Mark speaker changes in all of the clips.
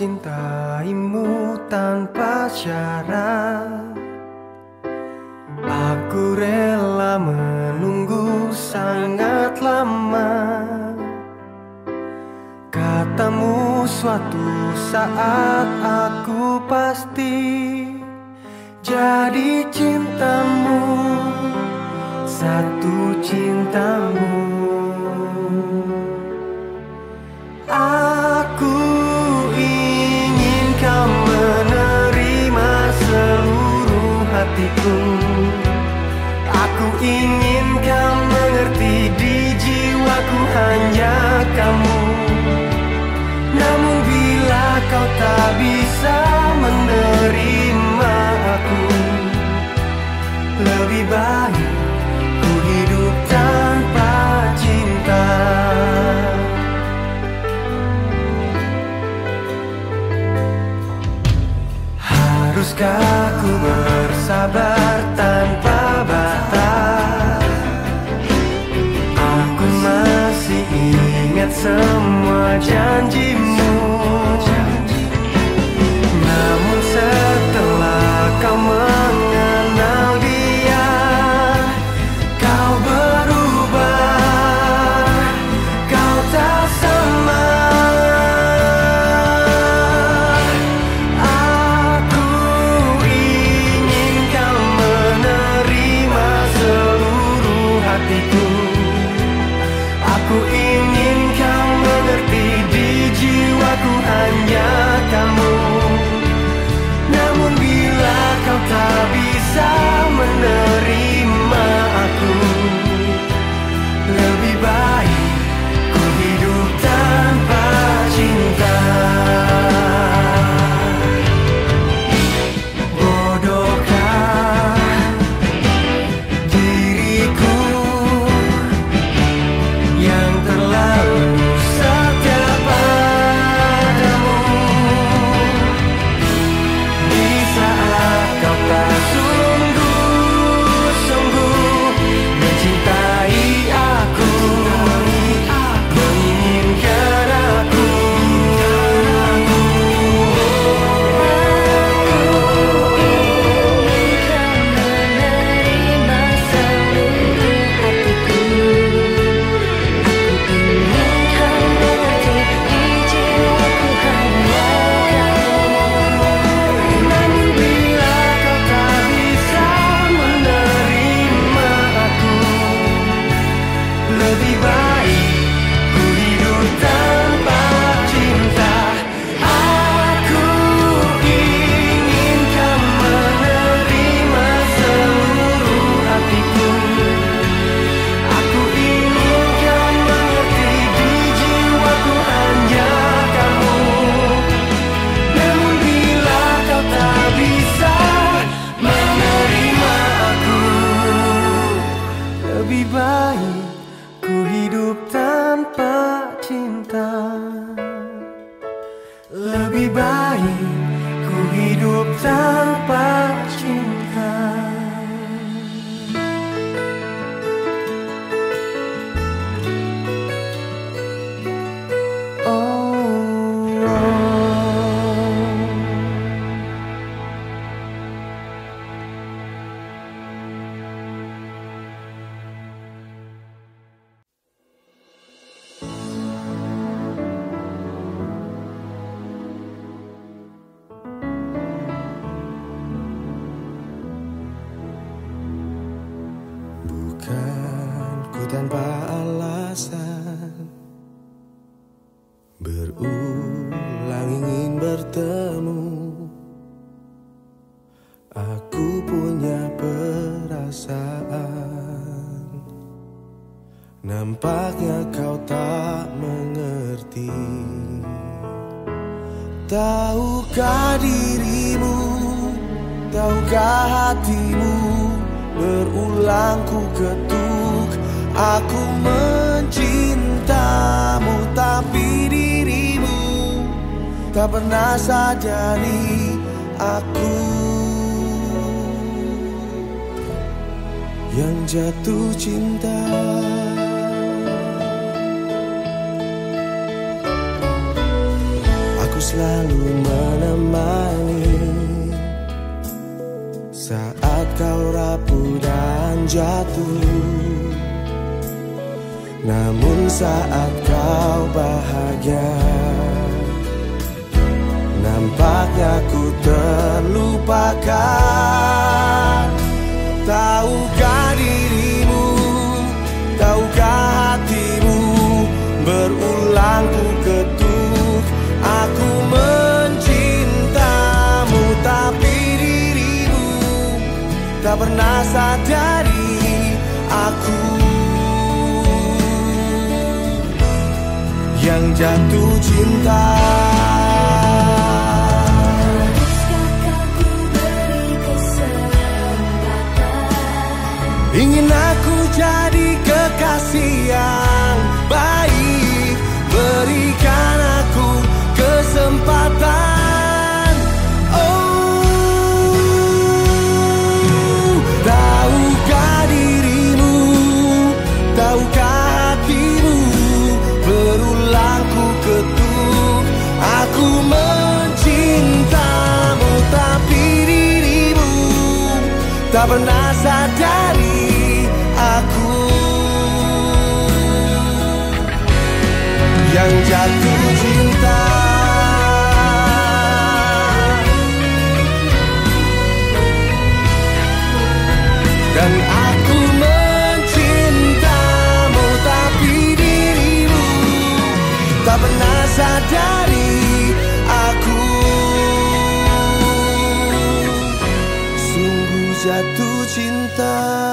Speaker 1: Mencintaimu tanpa syarat. Aku rela menunggu sangat lama. Katamu suatu saat aku pasti Jadi cintamu Satu cintamu. Aku hatiku. Aku ingin kau mengerti di jiwaku hanya kamu. Namun bila kau tak bisa menerima aku Lebih baik ku hidup tanpa cinta. Haruskah ku bersabar tanpa Nampaknya kau tak mengerti. Tahukah dirimu Tahukah hatimu Berulang ku ketuk. Aku mencintamu Tapi dirimu Tak pernah sadari Aku. Yang jatuh cinta
Speaker 2: selalu menemani. Saat kau rapuh dan jatuh. Namun saat kau bahagia Nampaknya ku terlupakan. pernah sadari aku. Yang jatuh cinta. Ingin aku jadi kekasih yang baik. Berikan aku kesempatan. ketuk Aku mencintamu tapi dirimu Tak pernah sadari aku. Yang jatuh cinta. Dan dari aku. Sungguh jatuh cinta.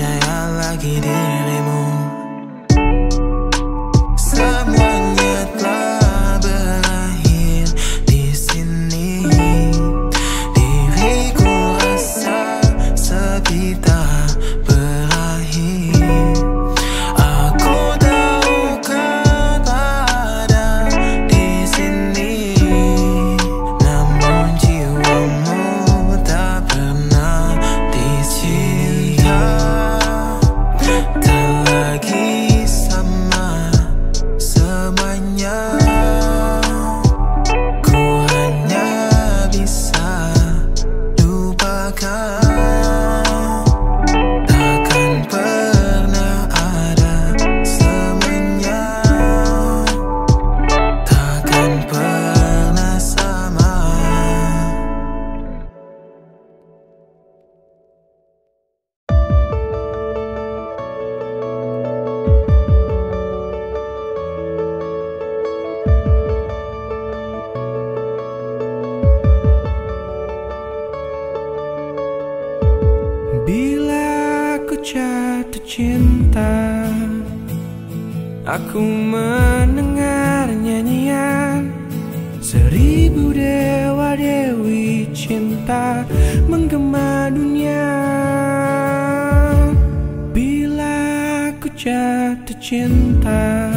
Speaker 3: i like it is Aku
Speaker 4: mendengar nyanyian Seribu dewa dewi cinta Menggema dunia. Bila aku jatuh cinta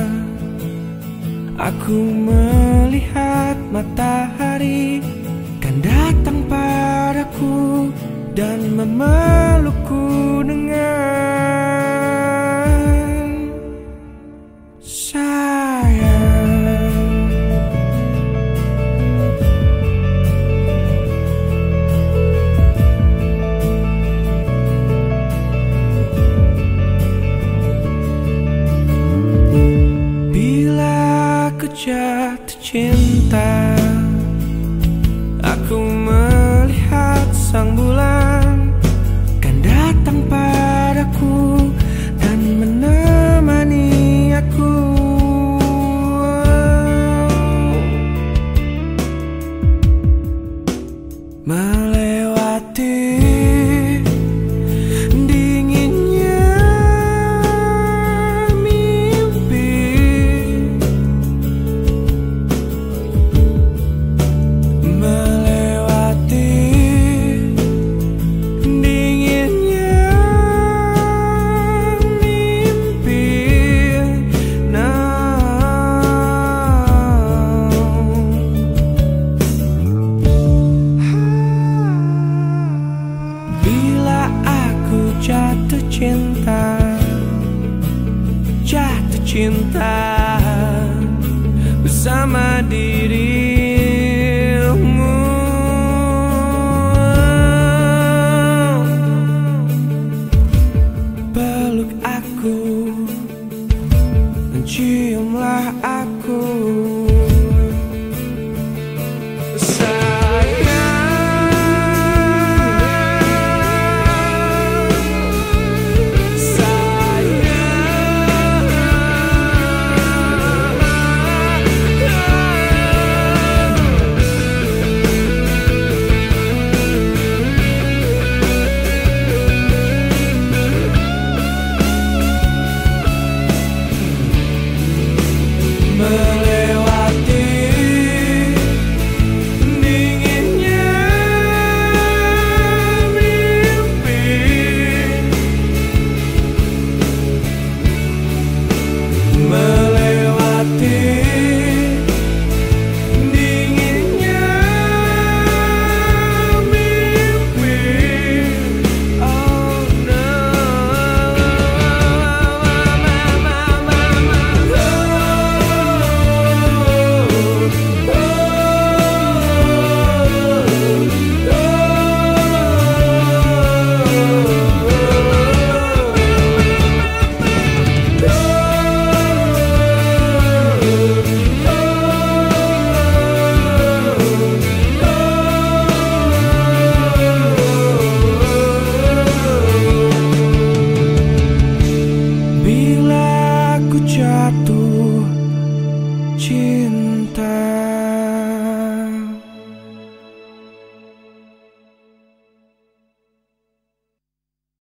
Speaker 4: Aku melihat matahari Kan datang padaku Dan memeluk